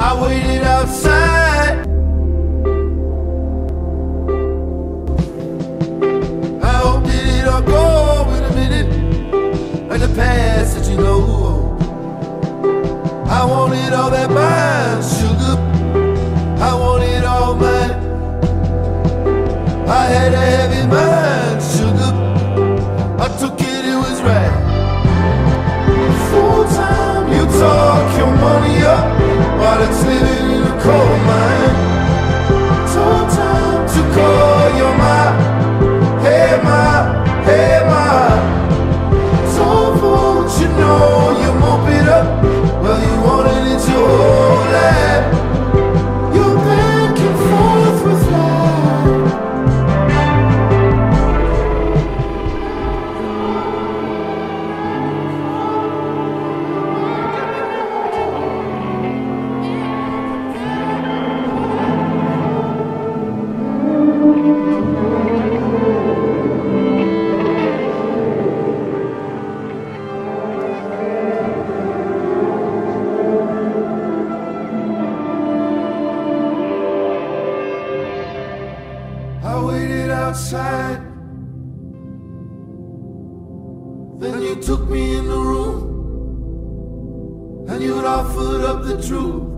I waited outside. I hope it'll go oh, with a minute. Like the past that you know. I wanted all that, my sugar. I wanted all mine. I had a heavy mind, talk your money up while it's living in a coal mine. Told time to call your ma, hey ma, hey ma. Told folks you know you mop outside. Then you took me in the room and you'd offered up the truth.